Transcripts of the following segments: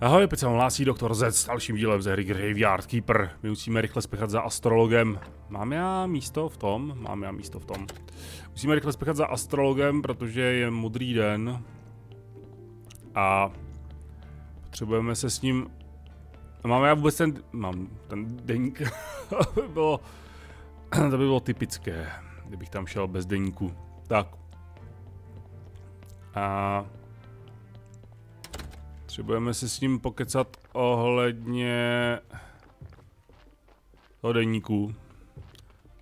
Ahoj, opět se hlásí doktor Z s dalším dílem ze hry Graveyard Keeper. My musíme rychle spěchat za astrologem. Mám já místo v tom? Mám já místo v tom. Musíme rychle spěchat za astrologem, protože je modrý den. A potřebujeme se s ním... Máme já vůbec ten... Mám ten deník. bylo... to by bylo typické, kdybych tam šel bez deníku. Tak. A Potřebujeme si s ním pokecat ohledně toho denníku.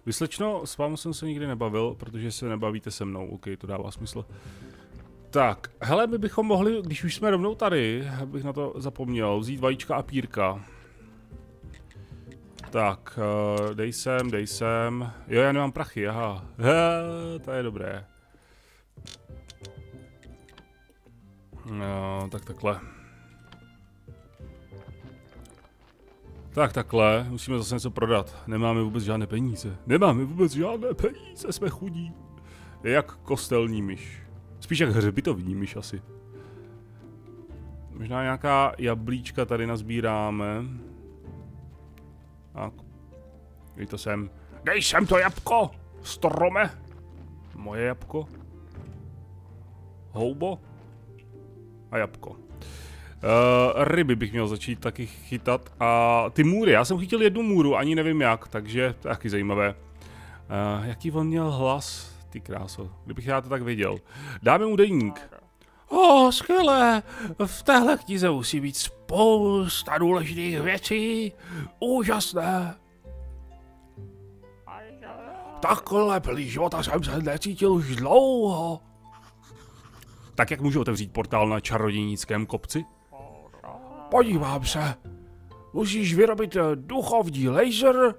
Vyslečno, s vámi jsem se nikdy nebavil, protože se nebavíte se mnou, ok, to dává smysl. Tak, hele, my bychom mohli, když už jsme rovnou tady, abych na to zapomněl, vzít vajíčka a pírka. Tak, uh, dej sem, dej sem. Jo, já nemám prachy, aha. He, to je dobré. No, tak takhle. Tak takhle, musíme zase něco prodat. Nemáme vůbec žádné peníze. Nemáme vůbec žádné peníze, jsme chudí. Je jak kostelní myš. Spíš jak hřbitovní myš asi. Možná nějaká jablíčka tady nazbíráme. Tak. Dej to sem. Dej sem to jabko! Strome! Moje jabko. Houbo. A jabko. Uh, ryby bych měl začít taky chytat a ty můry, já jsem chytil jednu můru, ani nevím jak, takže to je taky zajímavé. Uh, jaký on měl hlas, ty kráso, kdybych já to tak věděl. Dáme mu deník. O, oh, skvělé, v téhle knize musí být spousta důležitých věcí, úžasné. Takhle plný života jsem se necítil už dlouho. Tak jak můžu otevřít portál na čarodějnickém kopci? Podívám se. Musíš vyrobit eh, duchovní laser,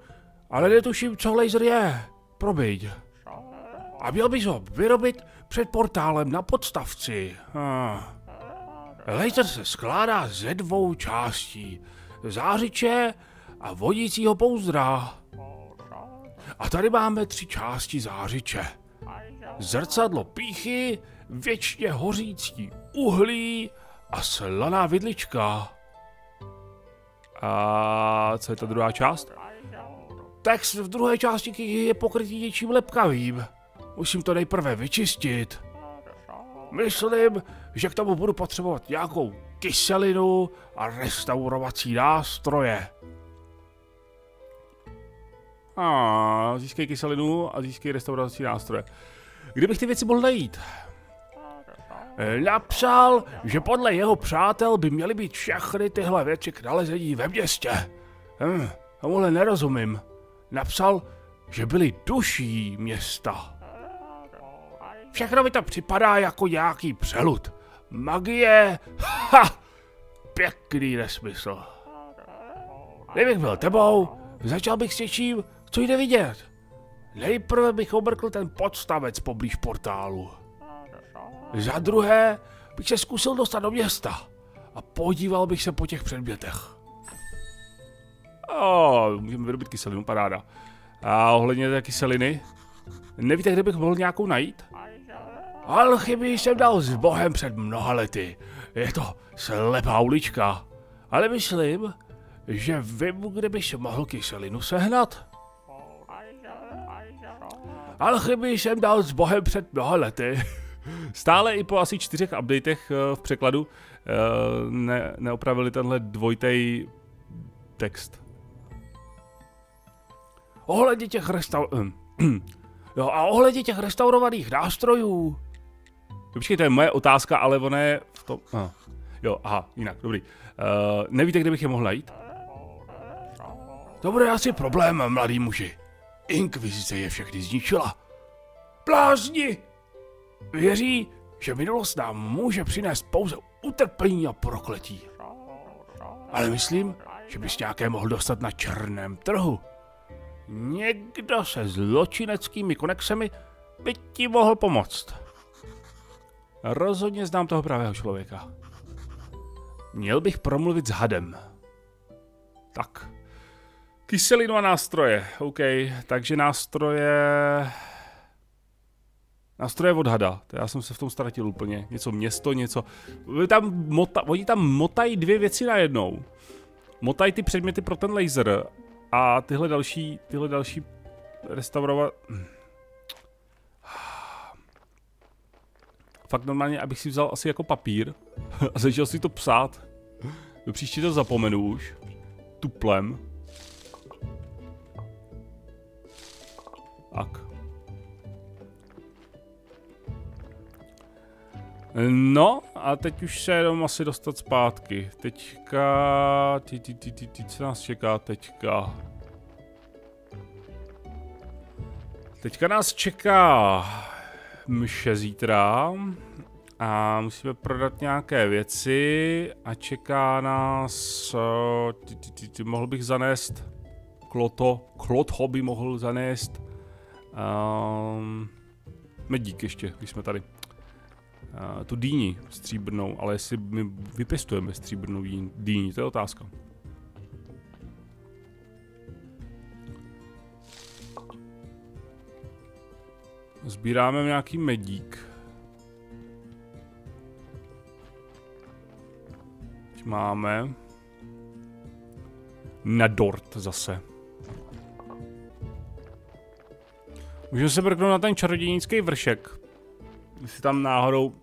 ale netuším, co laser je. Promiň. A měl bys ho vyrobit před portálem na podstavci. Ah. Laser se skládá ze dvou částí. Zářiče a vodícího pouzdra. A tady máme tři části zářiče. Zrcadlo píchy, věčně hořící uhlí a slaná vidlička. A co je ta druhá část? Text v druhé části knihy je pokrytý něčím lepkavým. Musím to nejprve vyčistit. Myslím, že k tomu budu potřebovat nějakou kyselinu a restaurovací nástroje. A získej kyselinu a získej restaurací nástroje. Kdybych ty věci mohl najít? Napsal, že podle jeho přátel by měly být všechny tyhle věci k nalezení ve městě. Hm, tomuhle nerozumím. Napsal, že byly duší města. Všechno mi to připadá jako nějaký přelud. Magie, ha, pěkný nesmysl. Kdybych byl tebou, začal bych s něčím, co jde vidět. Nejprve bych obrkl ten podstavec poblíž portálu. Za druhé bych se zkusil dostat do města a podíval bych se po těch předmětech. Oh, můžeme vyrobit kyselinu, paráda. A ohledně té kyseliny? Nevíte, kde bych mohl nějakou najít? Alchymii jsem dal s bohem před mnoha lety. Je to slepá ulička. Ale myslím, že vím, kde bych mohl kyselinu sehnat. Alchymii jsem dal s bohem před mnoha lety. Stále i po asi čtyřech updatech eh, v překladu eh, ne, neopravili tenhle dvojitý text. Ohledně těch restaur... jo, a ohledně těch restaurovaných nástrojů. Počkej, to je moje otázka, ale ona je v tom... Ah. Jo, aha, jinak, dobrý. Uh, nevíte, kde bych je mohl najít? To bude asi problém, mladý muži. Inkvizice je všechny zničila. Blázni! Věří, že minulost nám může přinést pouze utrpení a prokletí. Ale myslím, že bys nějaké mohl dostat na černém trhu. Někdo se zločineckými konexemi by ti mohl pomoct. Rozhodně znám toho pravého člověka. Měl bych promluvit s hadem. Tak. Kyselinu a nástroje. OK, takže nástroje... Nástroje od hada, to já jsem se v tom ztratil úplně. Něco město, něco... Tam, mota, oni tam motají dvě věci najednou. Motají ty předměty pro ten laser a tyhle další, tyhle další restaurovat... Fakt normálně, abych si vzal asi jako papír a začal si to psát. Do příště to zapomenu už. Tuplem. No, a teď už se jenom asi dostat zpátky. Teďka... Ty, ty, ty, ty, ty, co nás čeká teďka? Teďka nás čeká mše zítra a musíme prodat nějaké věci a čeká nás, ty, ty, ty, ty, mohl bych zanést kloto, klotho by mohl zanést um, medík ještě, když jsme tady. Uh, tu dýni stříbrnou, ale jestli my vypěstujeme stříbrnou dýni, to je otázka. Sbíráme nějaký medík. Teď máme. Na dort zase. Můžeme se mrknout na ten čarodějnický vršek. Jestli tam náhodou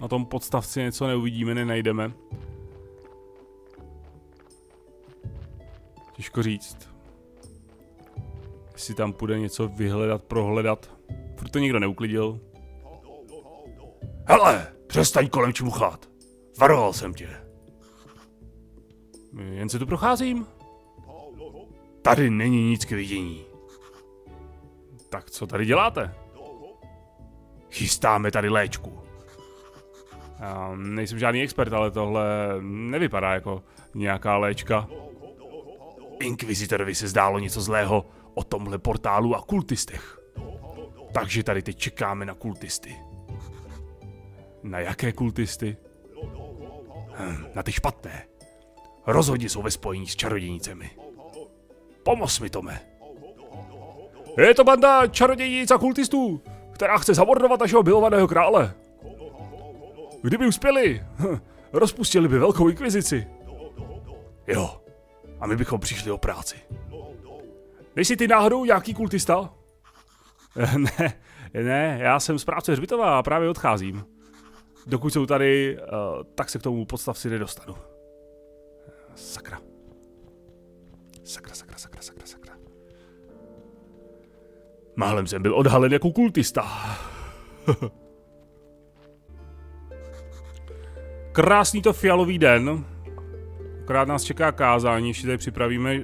na tom podstavci něco neuvidíme, nenajdeme. Těžko říct. Jestli tam půjde něco vyhledat, prohledat. Furt to nikdo neuklidil. Hele, přestaň kolem čmuchat. Varoval jsem tě. Jen se tu procházím. Tady není nic k vidění. Tak co tady děláte? Chystáme tady léčku. Já nejsem žádný expert, ale tohle nevypadá jako nějaká léčka. Inkvizitorovi se zdálo něco zlého o tomhle portálu a kultistech. Takže tady teď čekáme na kultisty. Na jaké kultisty? Hm, na ty špatné. Rozhodně jsou ve spojení s čarodějnicemi. Pomoz mi, Tome. Je to banda čarodějnic a kultistů, která chce zamordovat našeho milovaného krále. Kdyby uspěli, hm, rozpustili by velkou inkvizici. Jo, a my bychom přišli o práci. Nejsi ty náhodou nějaký kultista? ne, ne, já jsem zprávce hřbitova a právě odcházím. Dokud jsou tady, uh, tak se k tomu podstavci nedostanu. Sakra. Sakra, sakra, sakra, sakra, sakra. Málem jsem byl odhalen jako kultista. Krásný to fialový den. Akorát nás čeká kázání, ještě tady připravíme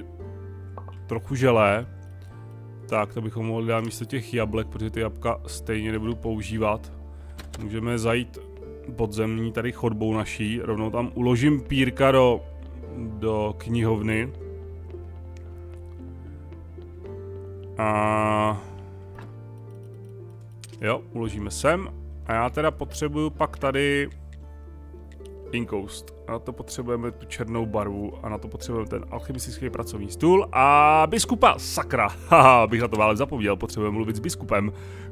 trochu želé. Tak, to bychom mohli dát místo těch jablek, protože ty jabka stejně nebudu používat. Můžeme zajít podzemní tady chodbou naší, rovnou tam uložím pírka do, do knihovny. A... Jo, uložíme sem. A já teda potřebuju pak tady Inkoust. Na to potřebujeme tu černou barvu a na to potřebujeme ten alchemistický pracovní stůl a biskupa, sakra, haha, bych na to ale zapomněl, potřebujeme mluvit s biskupem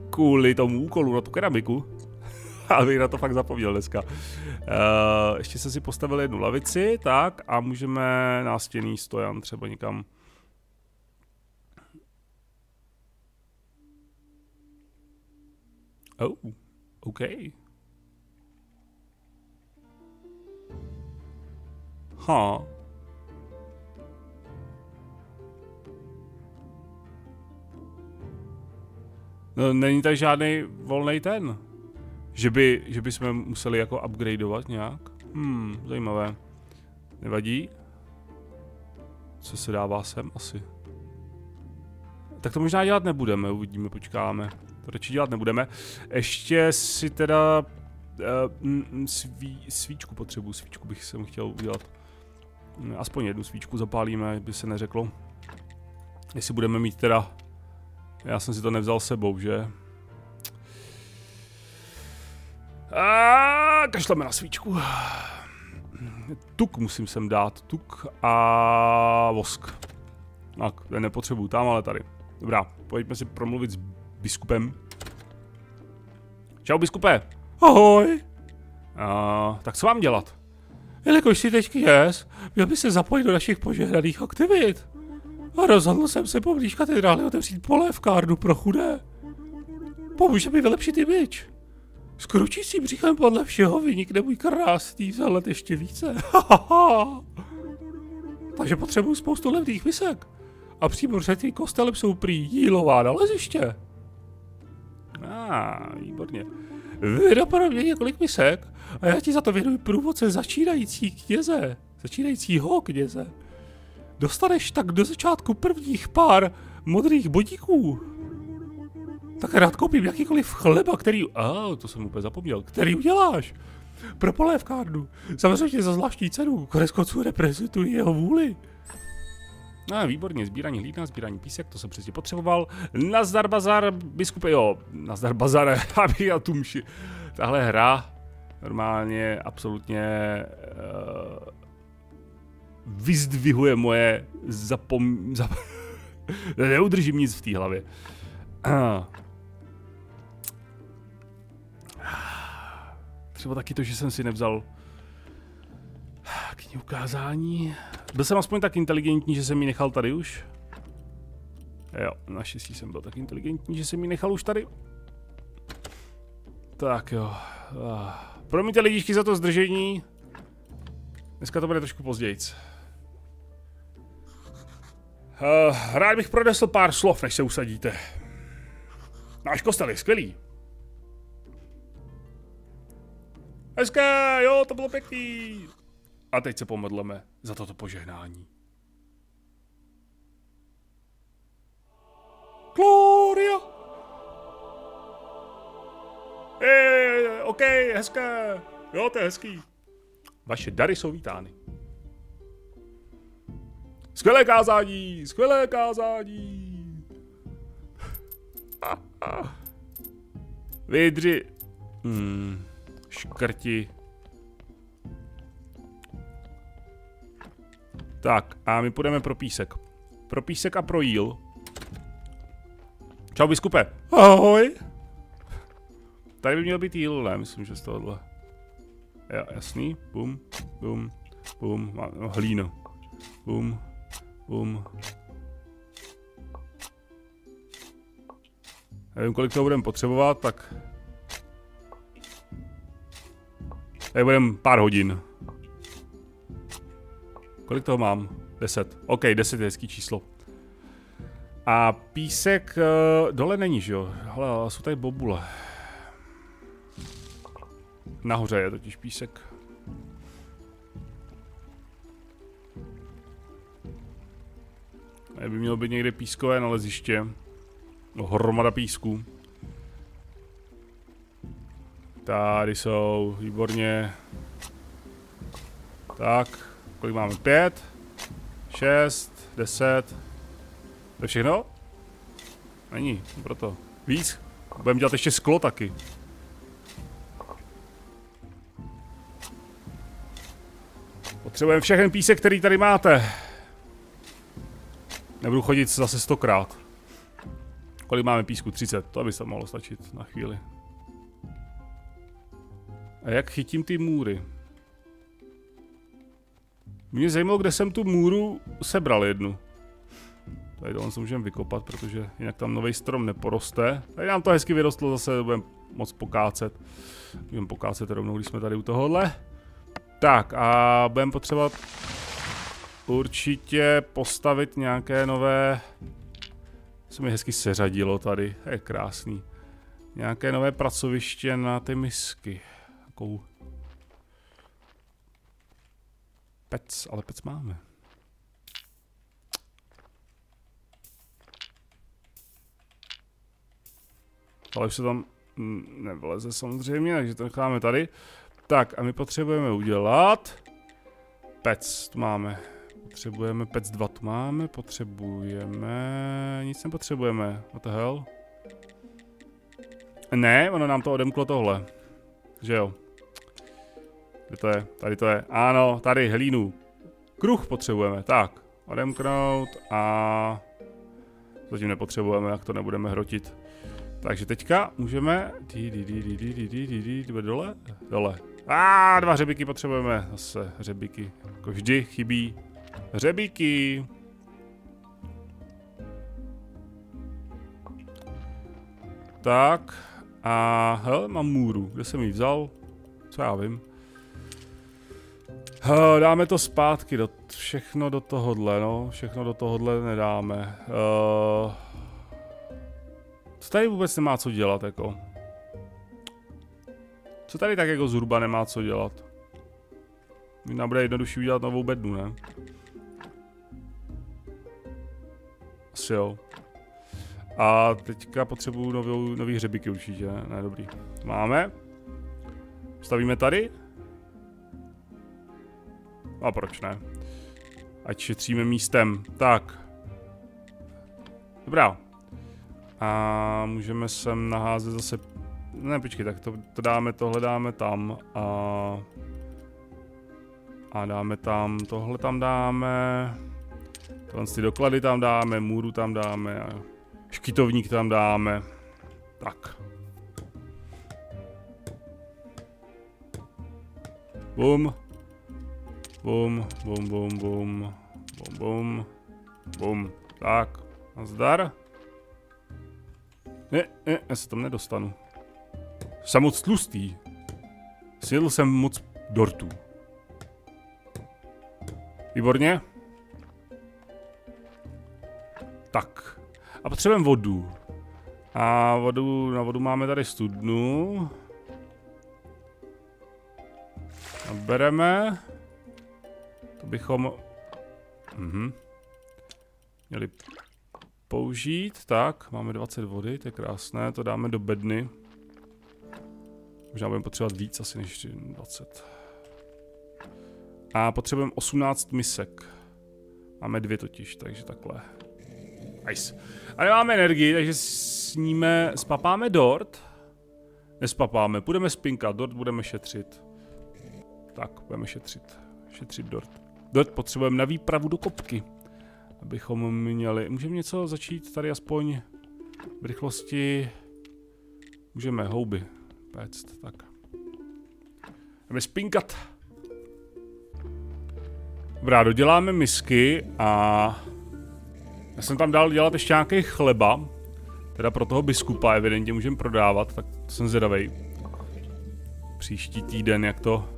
kvůli tomu úkolu na tu keramiku. Abych na to fakt zapomněl dneska. Uh, ještě se si postavil jednu lavici, tak, a můžeme nástěný stojan třeba někam Oh, okay. Ha. No, není tady žádný volný ten. Že by, že by jsme museli jako upgradeovat nějak. Hmm, zajímavé. Nevadí. Co se dává sem asi? Tak to možná dělat nebudeme, uvidíme, počkáme. To radši dělat nebudeme. Ještě si teda uh, sví, svíčku potřebuji, svíčku bych sem chtěl udělat. Aspoň jednu svíčku zapálíme, by se neřeklo. Jestli budeme mít teda... Já jsem si to nevzal sebou, že? A kašleme na svíčku. Tuk musím sem dát, tuk a vosk. Tak, ten nepotřebuju tam, ale tady. Dobrá, pojďme si promluvit s biskupem. Čau, biskupe. Ahoj. A, tak co mám dělat? Jelikož jsi teď kněz, měl by se zapojit do našich požehnaných aktivit. A rozhodl jsem se poblíž katedrály otevřít polévkárnu pro chudé. Pomůže mi vylepšit image. S kručícím břichem podle všeho vynikne můj krásný vzhled ještě více. Takže potřebuju spoustu levných misek. A přímo před tím kostelem jsou prý jílová naleziště. A, ah, výborně. Vyda pro mě několik misek a já ti za to věnuji průvodce začínající kněze. Začínajícího kněze. Dostaneš tak do začátku prvních pár modrých bodíků. Tak rád koupím jakýkoliv chleba, který... A, oh, to jsem úplně zapomněl. Který uděláš? Pro polévkárnu. Samozřejmě za zvláštní cenu. Konec konců reprezentuji jeho vůli. No, výborně, sbírání hlídna, sbírání písek, to jsem přesně potřeboval. Nazdar bazar, biskupe, jo, nazdar bazar, abych já tu mši. Tahle hra normálně absolutně uh, vyzdvihuje moje zapom... Zap... Neudržím nic v té hlavě. Třeba taky to, že jsem si nevzal knihu ukázání. Byl jsem aspoň tak inteligentní, že jsem ji nechal tady už. Jo, naštěstí jsem byl tak inteligentní, že jsem ji nechal už tady. Tak jo. Promiňte lidičky za to zdržení. Dneska to bude trošku později. Uh, rád bych pronesl pár slov, než se usadíte. Náš kostel je skvělý. Hezké, jo, to bylo pěkný. A teď se pomodleme za toto požehnání. Gloria! Je, OK, hezké. Jo, to je hezký. Vaše dary jsou vítány. Skvělé kázání, skvělé kázání. Vydři. Hmm, škrti. Tak, a my půjdeme pro písek. Pro písek a pro jíl. Čau, biskupe. Ahoj. Tady by měl být jíl, ne? Myslím, že z tohohle. Jo, jasný. Bum, bum, bum. No, hlínu. Bum, bum. Nevím, kolik toho budeme potřebovat, tak... Tady budeme pár hodin. Kolik toho mám? 10. OK, 10 je hezký číslo. A písek uh, dole není, že jo? Ale jsou tady bobule. Nahoře je totiž písek. Tady by mělo být někde pískové naleziště. No, hromada písku. Tady jsou, výborně. Tak, Kolik máme? Pět, šest, deset. To je všechno? Není, proto. Víc? Budeme dělat ještě sklo taky. Potřebujeme všechny písek, který tady máte. Nebudu chodit zase stokrát. Kolik máme písku? 30. To by se mohlo stačit na chvíli. A jak chytím ty můry? Mě zajímalo, kde jsem tu můru sebral jednu. Tady to se můžeme vykopat, protože jinak tam nový strom neporoste. Tady nám to hezky vyrostlo, zase budeme moc pokácet. Budeme pokácet rovnou, když jsme tady u tohohle. Tak a budeme potřebovat určitě postavit nějaké nové... Co mi hezky seřadilo tady, je krásný. Nějaké nové pracoviště na ty misky. Takovou Pec, ale pec máme. Ale už se tam nevleze samozřejmě, takže to necháme tady. Tak a my potřebujeme udělat pec, tu máme. Potřebujeme pec 2, tu máme, potřebujeme, nic nepotřebujeme, what the hell? Ne, ono nám to odemklo tohle, že jo. Kde to je? Tady to je. Ano, tady hlínu. Kruh potřebujeme. Tak, odemknout a... Zatím nepotřebujeme, jak to nebudeme hrotit. Takže teďka můžeme... Dole? Dole. A dva hřebíky potřebujeme. Zase hřebíky. Jako vždy chybí hřebíky. Tak. A hele, mám můru. Kde jsem ji vzal? Co já vím. Dáme to zpátky, do, všechno do tohohle, no, všechno do tohohle nedáme. Uh, co tady vůbec nemá co dělat, jako? Co tady tak jako zhruba nemá co dělat? Nám bude jednodušší udělat novou bednu, ne? Asi jo. A teďka potřebuju nový hřebíky určitě, ne dobrý. Máme. Stavíme tady. A proč ne? Ať šetříme místem. Tak. Dobrá. A můžeme sem naházet zase... Ne, počkej, tak to, to dáme, tohle dáme tam. A... A dáme tam, tohle tam dáme. Tohle ty doklady tam dáme, můru tam dáme. A škytovník tam dáme. Tak. Bum. Bum, bum, bum, bum. Bum, bum. Bum. Tak. Nazdar. Ne, ne, já se tam nedostanu. Jsem moc tlustý. Sjedl jsem moc dortů. Výborně. Tak. A potřebujeme vodu. A vodu, na vodu máme tady studnu. A bereme. Bychom... Mhm. Měli použít. Tak, máme 20 vody, to je krásné, to dáme do bedny. Možná budeme potřebovat víc asi než 20. A potřebujeme 18 misek. Máme dvě totiž, takže takhle. Nice. A nemáme energii, takže sníme, spapáme dort. Nespapáme, budeme spinkat, dort budeme šetřit. Tak, budeme šetřit. Šetřit dort. Dort potřebujeme na výpravu do kopky abychom měli, můžeme něco začít tady aspoň v rychlosti, můžeme houby péct, tak. Jdeme spinkat. Dobrá, doděláme misky a já jsem tam dal dělat ještě nějaký chleba, teda pro toho biskupa evidentně můžeme prodávat, tak jsem zvědavej. Příští týden, jak to,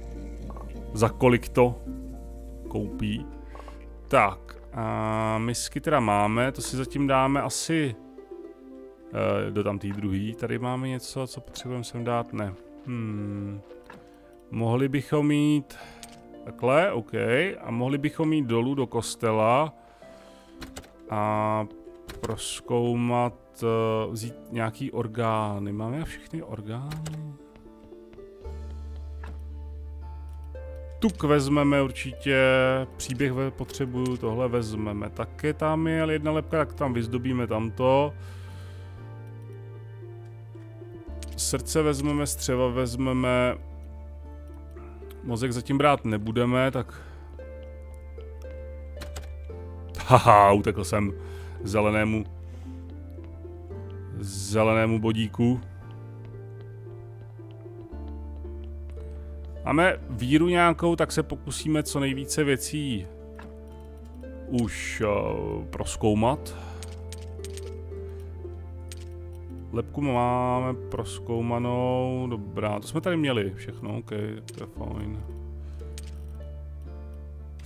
za kolik to koupí. Tak, a misky teda máme, to si zatím dáme asi uh, do tam druhý. Tady máme něco, co potřebujeme sem dát, ne. Hmm. Mohli bychom mít takhle, OK. A mohli bychom jít dolů do kostela a proskoumat, uh, vzít nějaký orgány. Máme všechny orgány? Tuk vezmeme určitě, příběh potřebuju, tohle vezmeme. Také tam je jedna lepka, tak tam vyzdobíme tamto. Srdce vezmeme, střeva vezmeme. Mozek zatím brát nebudeme, tak... Haha, utekl jsem zelenému... Zelenému bodíku. Máme víru nějakou, tak se pokusíme co nejvíce věcí už uh, proskoumat. Lepku máme proskoumanou, dobrá, to jsme tady měli všechno, ok, to je fajn.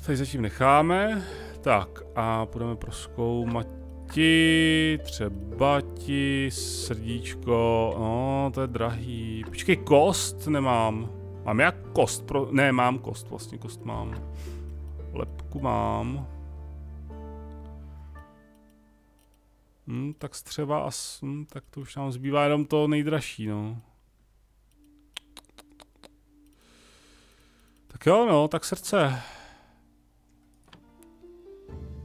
Tady zatím necháme, tak a budeme proskoumat ti, třeba ti, srdíčko, no to je drahý, počkej, kost nemám. Mám jak kost pro... Ne, mám kost, vlastně kost mám. Lepku mám. Hm, tak střeva a... Hm, tak to už nám zbývá jenom to nejdražší, no. Tak jo, no, tak srdce.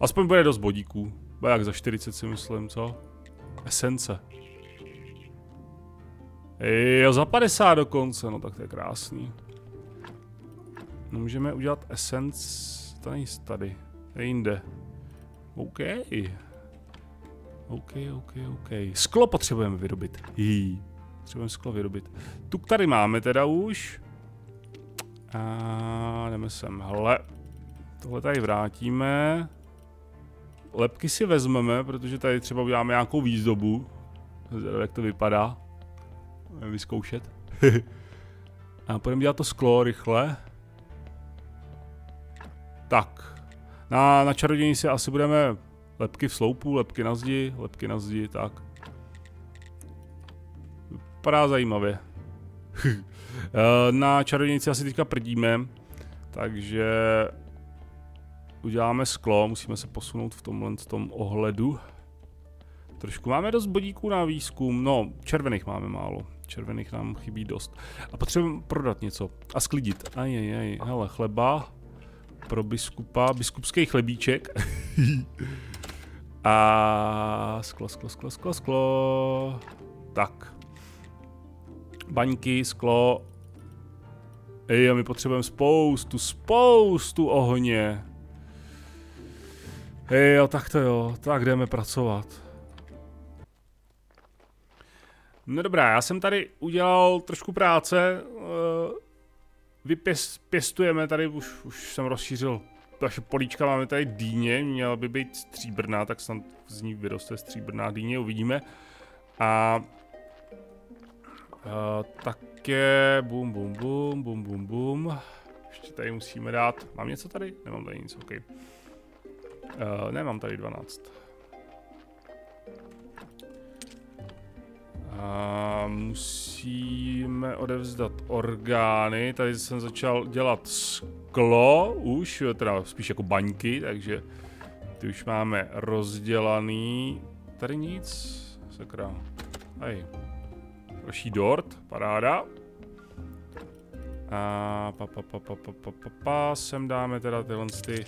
Aspoň bude dost bodíků. Bude jak za 40 si myslím, co? Esence. Jo, za 50 dokonce, no tak to je krásný. No, můžeme udělat essence, to není tady, to je jinde. OK. OK, OK, OK. Sklo potřebujeme vyrobit. Jí. Potřebujeme sklo vyrobit. Tuk tady máme teda už. A jdeme sem. Hele, tohle tady vrátíme. Lepky si vezmeme, protože tady třeba uděláme nějakou výzdobu. Jak to vypadá. Vyzkoušet. A půjdeme dělat to sklo rychle. Tak. Na, na čarodějní si asi budeme lepky v sloupu, lepky na zdi, lepky na zdi, tak. Vypadá zajímavě. Eh, na čarodějnici asi teďka prdíme, takže uděláme sklo, musíme se posunout v tomhle tom ohledu. Trošku máme dost bodíků na výzkum, no červených máme málo, červených nám chybí dost. A potřebujeme prodat něco a sklidit. Ajajaj, hele, chleba pro biskupa, biskupský chlebíček. a sklo, sklo, sklo, sklo, sklo. Tak. Baňky, sklo. Ej, a my potřebujeme spoustu, spoustu ohně. Hej, jo, tak to jo, tak jdeme pracovat. No dobrá, já jsem tady udělal trošku práce. Eh, vypěstujeme tady, už, už jsem rozšířil naše políčka, máme tady dýně, měla by být stříbrná, tak snad z ní vyroste stříbrná dýně, uvidíme. A uh, také bum bum bum bum bum bum. Ještě tady musíme dát, mám něco tady? Nemám tady nic, ok. Uh, nemám tady 12. A musíme odevzdat orgány. Tady jsem začal dělat sklo už, teda spíš jako baňky, takže ty už máme rozdělaný. Tady nic, sakra. Hej. Další dort, paráda. A pa, pa, pa, pa, pa, pa, pa, pa, sem dáme teda tyhle ty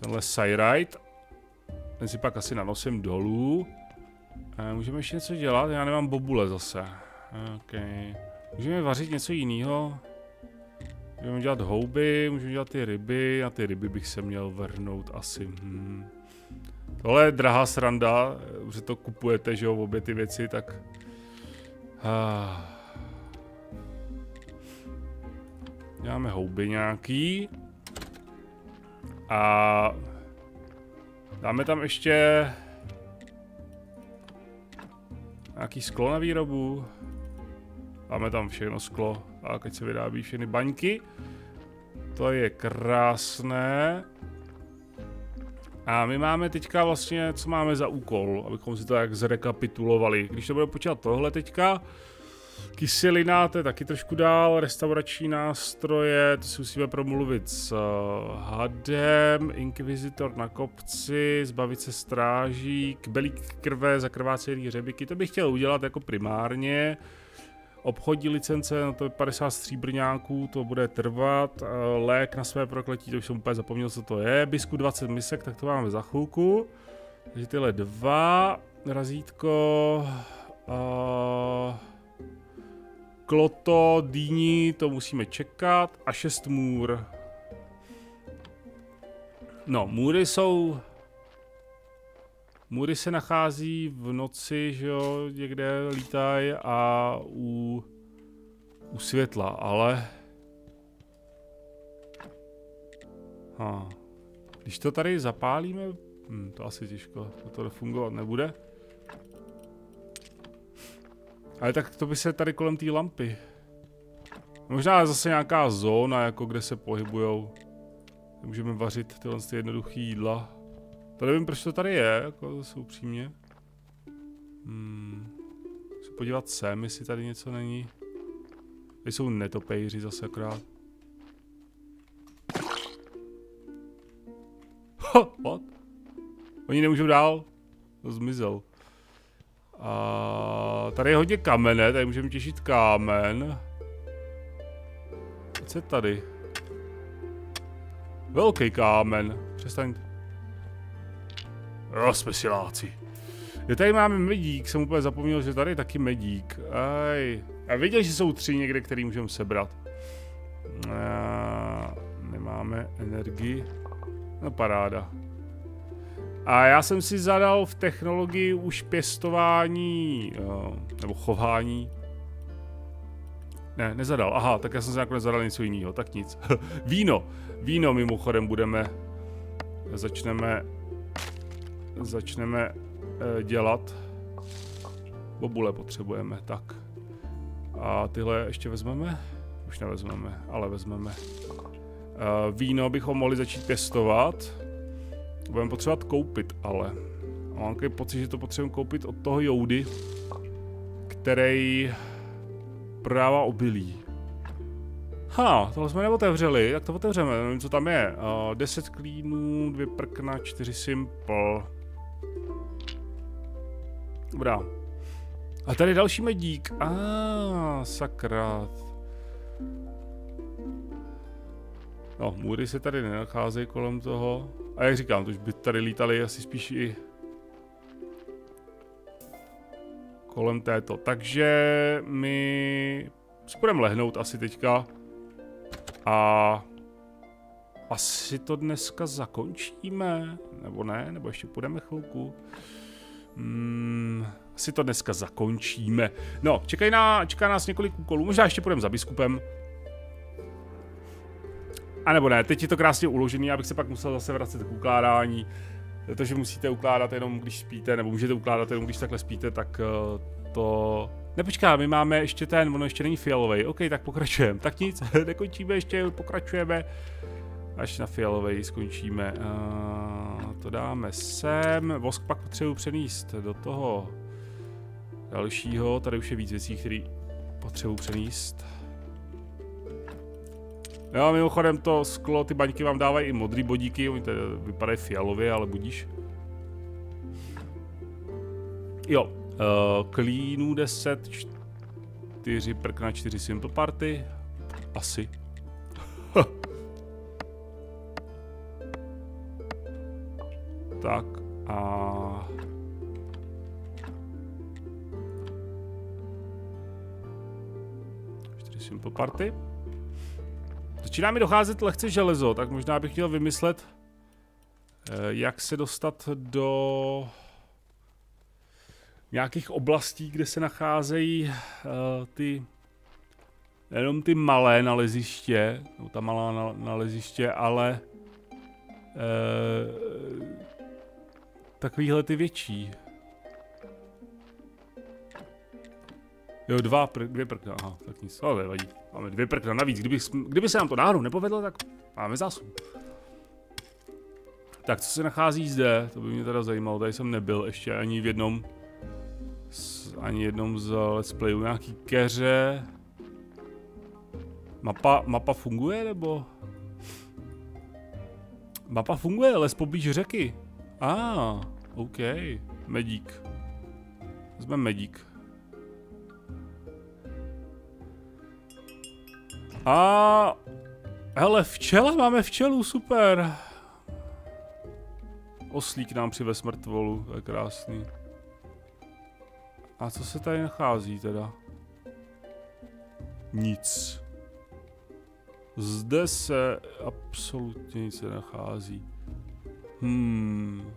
tenhle Cyrite. Ten si pak asi nanosím dolů. E, můžeme ještě něco dělat? Já nemám bobule zase. OK. Můžeme vařit něco jiného? Můžeme dělat houby, můžeme dělat ty ryby. A ty ryby bych se měl vrhnout asi. Hmm. Tohle je drahá sranda, že to kupujete, že jo, obě ty věci, tak... Děláme houby nějaký. A dáme tam ještě nějaký sklo na výrobu. Dáme tam všechno sklo a keď se vyrábí všechny baňky. To je krásné. A my máme teďka vlastně, co máme za úkol, abychom si to jak zrekapitulovali. Když to bude počítat tohle teďka, Kyselina, to je taky trošku dál, restaurační nástroje, to si musíme promluvit s uh, hadem, inkvizitor na kopci, zbavit se stráží, kbelík krve, zakrvácený řebiky, to bych chtěl udělat jako primárně. Obchodní licence, no to je 50 stříbrňáků, to bude trvat. Uh, lék na své prokletí, to už jsem úplně zapomněl, co to je. Bisku 20 misek, tak to máme za chvilku. Takže tyhle dva, razítko... Uh, Kloto, dýni, to musíme čekat. A šest můr. No, můry jsou... Můry se nachází v noci, že jo, někde lítají a u, u světla, ale... Ha. Když to tady zapálíme, hm, to asi těžko, to fungovat nebude. Ale tak to by se tady kolem té lampy. Možná zase nějaká zóna, jako kde se pohybujou. Můžeme vařit tyhle ty jednoduché jídla. To nevím, proč to tady je, jako zase upřímně. Hmm. Se podívat sem, jestli tady něco není. Tady jsou netopejři zase akorát. Ha, what? Oni nemůžou dál? To zmizel. A tady je hodně kamene, tady můžeme těšit kámen. Co je tady? Velký kámen. Přestaň. Jo, jsme siláci. Je tady máme medík, jsem úplně zapomněl, že tady je taky medík. Aj. A viděl, že jsou tři někde, který můžeme sebrat. A nemáme energii. No paráda. A já jsem si zadal v technologii už pěstování, uh, nebo chování. Ne, nezadal. Aha, tak já jsem si nakonec zadal něco jiného, tak nic. Víno. Víno mimochodem budeme, začneme, začneme uh, dělat. Bobule potřebujeme, tak. A tyhle ještě vezmeme? Už nevezmeme, ale vezmeme. Uh, víno bychom mohli začít pěstovat. Budeme potřebovat koupit, ale. A mám takový pocit, že to potřebujeme koupit od toho Joudy, který prodává obilí. Ha, tohle jsme neotevřeli, tak to otevřeme, nevím, co tam je. Uh, 10 klínů, 2 prkna, 4 simple. Dobrá. A tady další medík. A ah, sakra. No, můry se tady nenacházejí kolem toho. A jak říkám, to už by tady lítali asi spíš i kolem této. Takže my si budeme lehnout asi teďka. A asi to dneska zakončíme, nebo ne, nebo ještě půjdeme chvilku. Hmm, asi to dneska zakončíme. No, čekaj na, čeká nás několik úkolů, možná ještě půjdeme za biskupem. A nebo ne, teď je to krásně uložený, abych se pak musel zase vracet k ukládání. Protože musíte ukládat jenom když spíte, nebo můžete ukládat jenom když takhle spíte, tak uh, to... Nepočká, my máme ještě ten, ono ještě není fialový. OK, tak pokračujeme. Tak nic, nekončíme, ještě pokračujeme. Až na fialový skončíme. Uh, to dáme sem. Vosk pak potřebuji přenést do toho dalšího. Tady už je víc věcí, které potřebuji přenést. Jo, mimochodem to sklo, ty baňky vám dávají i modrý bodíky, oni tady vypadají fialově, ale budíš. Jo, uh, klínů 10, 4 prkna, 4 simple party. Asi. tak a... Simple party. Začíná mi docházet lehce železo, tak možná bych měl vymyslet, eh, jak se dostat do nějakých oblastí, kde se nacházejí uh, ty jenom ty malé naleziště, no ta malá naleziště, ale uh, takovýhle ty větší. Jo, dva, pr dvě prkna, aha, tak nic, ale nevadí. Máme dvě prkna navíc, kdyby, kdyby se nám to náhodou nepovedlo, tak máme zásobu. Tak, co se nachází zde, to by mě teda zajímalo, tady jsem nebyl ještě ani v jednom, ani jednom z let's playů, nějaký keře. Mapa, mapa funguje, nebo? Mapa funguje, les poblíž řeky. A, ah, OK, medík. Vezmeme medík. A... Hele, včela, máme včelu, super. Oslík nám přivez mrtvolu, to je krásný. A co se tady nachází teda? Nic. Zde se absolutně nic nenachází. Hmm.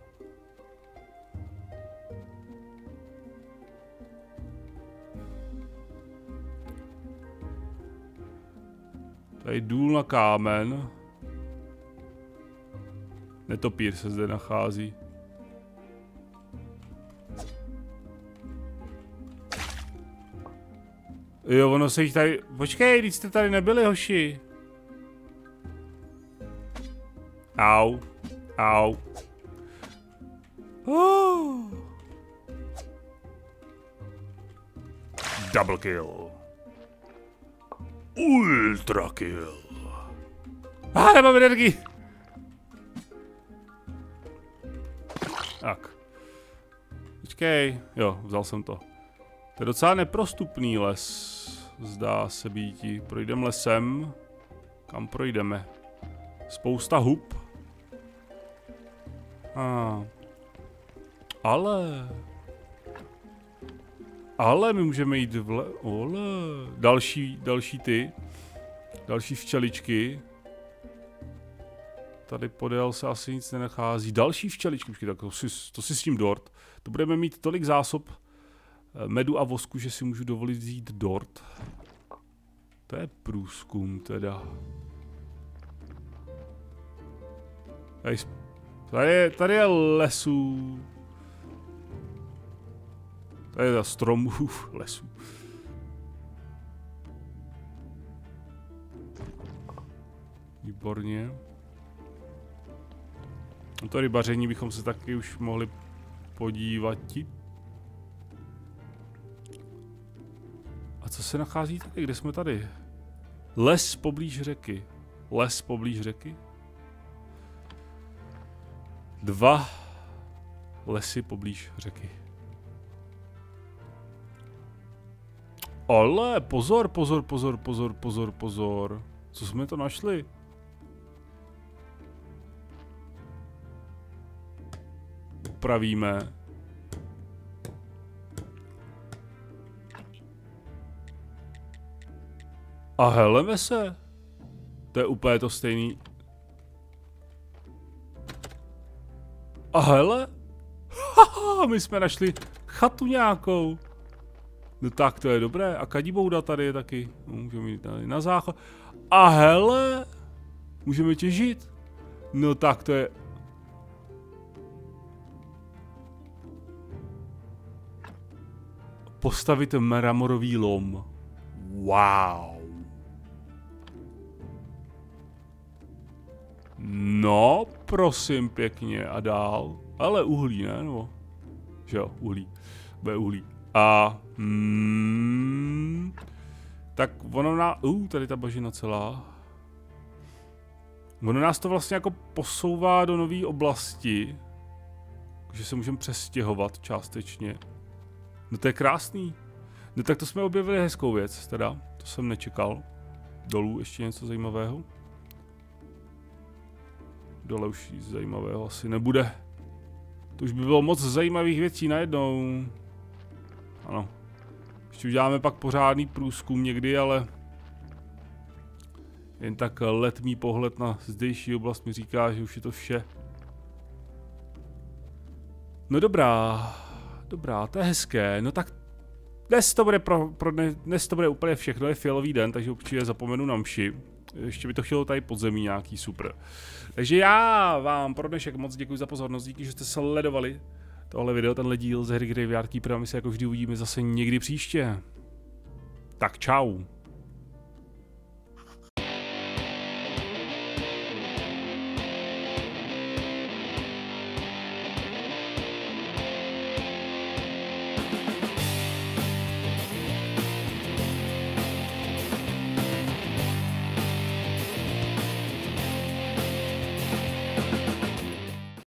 Tady důl na kámen. Netopír se zde nachází. Jo, ono se jich tady... Počkej, když jste tady nebyli, hoši. Au. Au. Oh. Double kill. Ultra kill. Ah, nemám energii. Tak. Počkej. Jo, vzal jsem to. To je docela neprostupný les. Zdá se být. Projdeme lesem. Kam projdeme? Spousta hub. A. Ale. Ale my můžeme jít vle... Ole. Další, další ty. Další včeličky. tady podél se asi nic nenachází. Další včeličky, tak to si, to si s tím dort. To budeme mít tolik zásob eh, medu a vosku, že si můžu dovolit vzít dort. To je průzkum teda. Tady, tady, je, tady je lesů. Stromů, lesů. Výborně. No to rybaření bychom se taky už mohli podívat. A co se nachází tady? Kde jsme tady? Les poblíž řeky. Les poblíž řeky? Dva lesy poblíž řeky. Ale pozor, pozor, pozor, pozor, pozor, pozor. Co jsme to našli? Upravíme. A heleme se. To je úplně to stejný. A hele. Haha, my jsme našli chatu nějakou. No tak to je dobré. A kadibouda tady je taky. No, můžeme jít tady na záchod. A hele. Můžeme těžit. No tak to je... Postavit mramorový lom. Wow. No, prosím pěkně, a dál. Ale uhlí, ne? Nebo, že jo, uhlí. Bude uhlí. A, hmm, tak ono na, uh, tady ta bažina celá. Ono nás to vlastně jako posouvá do nové oblasti, že se můžeme přestěhovat částečně. No to je krásný. No tak to jsme objevili hezkou věc, teda. To jsem nečekal. Dolů ještě něco zajímavého. Dole už zajímavého asi nebude. To už by bylo moc zajímavých věcí najednou. Ano. Ještě uděláme pak pořádný průzkum někdy, ale... Jen tak letmý pohled na zdejší oblast mi říká, že už je to vše. No dobrá. Dobrá, to je hezké. No tak dnes to bude, pro, pro dnes, dnes to bude úplně všechno, je fialový den, takže určitě zapomenu na mši. Ještě by to chtělo tady podzemí nějaký super. Takže já vám pro dnešek moc děkuji za pozornost, díky, že jste sledovali tohle video, tenhle díl ze hry Graveyard Keeper a my se jako vždy uvidíme zase někdy příště. Tak čau.